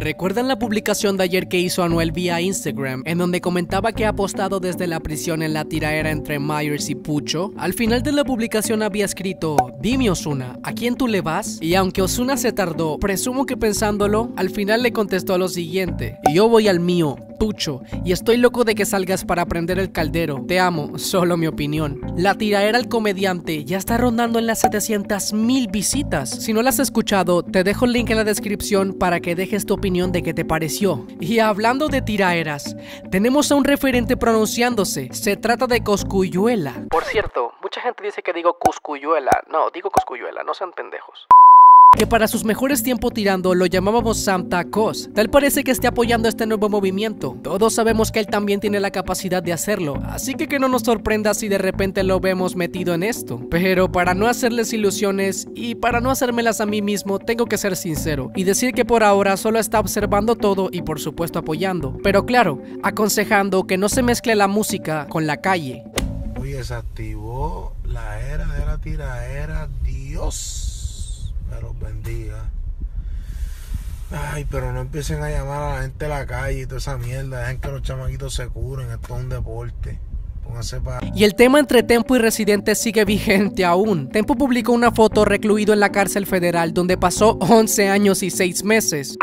¿Recuerdan la publicación de ayer que hizo Anuel vía Instagram, en donde comentaba que ha apostado desde la prisión en la tiraera entre Myers y Pucho? Al final de la publicación había escrito, dime Osuna, ¿a quién tú le vas? Y aunque Osuna se tardó, presumo que pensándolo, al final le contestó lo siguiente, yo voy al mío, Y estoy loco de que salgas para prender el caldero. Te amo, solo mi opinión. La tiraera al comediante ya está rondando en las 700 mil visitas. Si no la has escuchado, te dejo el link en la descripción para que dejes tu opinión de qué te pareció. Y hablando de tiraeras, tenemos a un referente pronunciándose. Se trata de Coscuyuela. Por cierto, mucha gente dice que digo Cuscuyuela. No, digo Coscuyuela, no sean pendejos que para sus mejores tiempos tirando lo llamábamos Santa Cos. Tal parece que esté apoyando este nuevo movimiento. Todos sabemos que él también tiene la capacidad de hacerlo, así que que no nos sorprenda si de repente lo vemos metido en esto. Pero para no hacerles ilusiones y para no hacérmelas a mí mismo, tengo que ser sincero y decir que por ahora solo está observando todo y por supuesto apoyando. Pero claro, aconsejando que no se mezcle la música con la calle. Uy, desactivó la era de la tiraera, Dios me los bendiga. Ay, pero no empiecen a llamar a la gente de la calle y toda esa mierda. Dejen que los chamaquitos se curen. Esto es un deporte. Y el tema entre Tempo y Residente sigue vigente aún. Tempo publicó una foto recluido en la cárcel federal donde pasó 11 años y 6 meses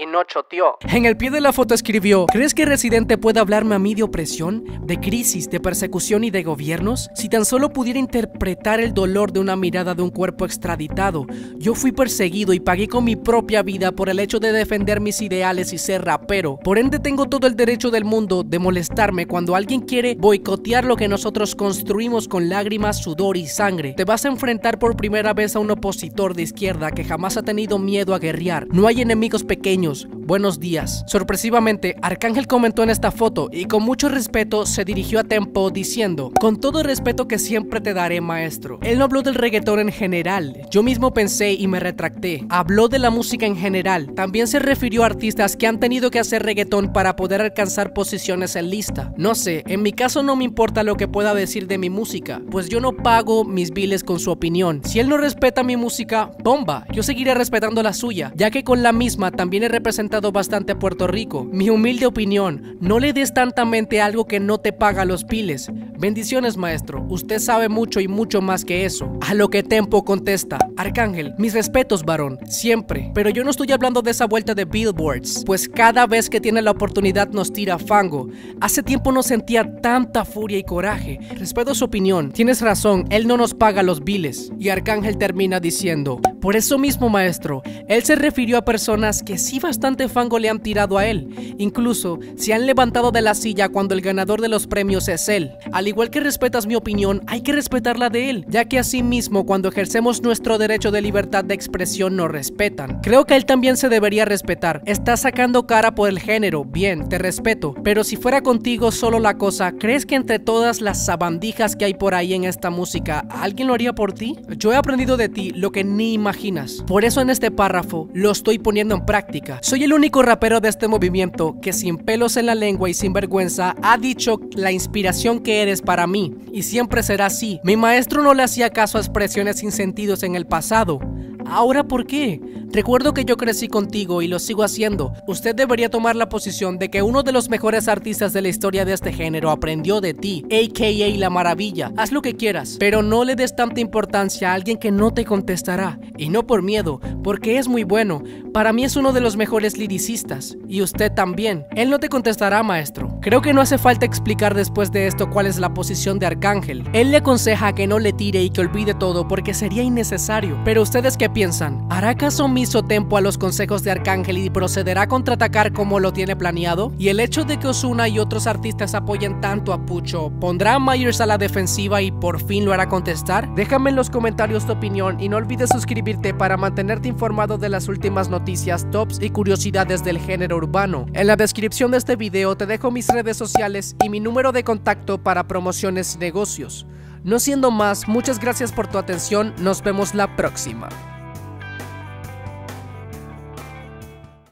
y no choteó. En el pie de la foto escribió, ¿crees que Residente puede hablarme a mí de opresión, de crisis, de persecución y de gobiernos? Si tan solo pudiera interpretar el dolor de una mirada de un cuerpo extraditado. Yo fui perseguido y pagué con mi propia vida por el hecho de defender mis ideales y ser rapero. Por ende tengo todo el derecho del mundo de molestarme cuando alguien quiere boicotear lo que nosotros construimos con lágrimas, sudor y sangre. Te vas a enfrentar por primera vez a un opositor de izquierda que jamás ha tenido miedo a guerrear. No hay enemigos pequeños buenos días. Sorpresivamente, Arcángel comentó en esta foto y con mucho respeto se dirigió a Tempo diciendo, con todo el respeto que siempre te daré maestro. Él no habló del reggaetón en general, yo mismo pensé y me retracté. Habló de la música en general, también se refirió a artistas que han tenido que hacer reggaetón para poder alcanzar posiciones en lista. No sé, en mi caso no me importa lo que pueda decir de mi música, pues yo no pago mis biles con su opinión. Si él no respeta mi música, bomba, yo seguiré respetando la suya, ya que con la misma también he representado bastante a Puerto Rico. Mi humilde opinión, no le des tanta mente algo que no te paga los piles. Bendiciones, maestro. Usted sabe mucho y mucho más que eso. A lo que Tempo contesta, Arcángel, mis respetos, varón, siempre. Pero yo no estoy hablando de esa vuelta de billboards, pues cada vez que tiene la oportunidad nos tira fango. Hace tiempo no sentía tanta furia y coraje. Respeto su opinión. Tienes razón, él no nos paga los biles. Y Arcángel termina diciendo, por eso mismo, maestro, él se refirió a personas que sí bastante fango le han tirado a él. Incluso se han levantado de la silla cuando el ganador de los premios es él. Al igual que respetas mi opinión, hay que respetar la de él, ya que así mismo cuando ejercemos nuestro derecho de libertad de expresión nos respetan. Creo que él también se debería respetar. Está sacando cara por el género, bien, te respeto, pero si fuera contigo solo la cosa, ¿crees que entre todas las sabandijas que hay por ahí en esta música, alguien lo haría por ti? Yo he aprendido de ti lo que ni imaginas. Por eso en este párrafo lo estoy poniendo en práctica. Soy el único rapero de este movimiento que sin pelos en la lengua y sin vergüenza ha dicho la inspiración que eres para mí y siempre será así. Mi maestro no le hacía caso a expresiones sin sentidos en el pasado. ¿Ahora por qué? Recuerdo que yo crecí contigo y lo sigo haciendo. Usted debería tomar la posición de que uno de los mejores artistas de la historia de este género aprendió de ti, aka La Maravilla. Haz lo que quieras, pero no le des tanta importancia a alguien que no te contestará. Y no por miedo, porque es muy bueno. Para mí es uno de los mejores liricistas. Y usted también. Él no te contestará, maestro. Creo que no hace falta explicar después de esto cuál es la posición de Arcángel. Él le aconseja que no le tire y que olvide todo porque sería innecesario. Pero ustedes qué piensan? ¿Hará caso omiso Tempo a los consejos de Arcángel y procederá a contraatacar como lo tiene planeado? ¿Y el hecho de que Osuna y otros artistas apoyen tanto a Pucho pondrá a Myers a la defensiva y por fin lo hará contestar? Déjame en los comentarios tu opinión y no olvides suscribirte para mantenerte informado de las últimas noticias, tops y curiosidades del género urbano. En la descripción de este video te dejo mis redes sociales y mi número de contacto para promociones negocios. No siendo más, muchas gracias por tu atención, nos vemos la próxima.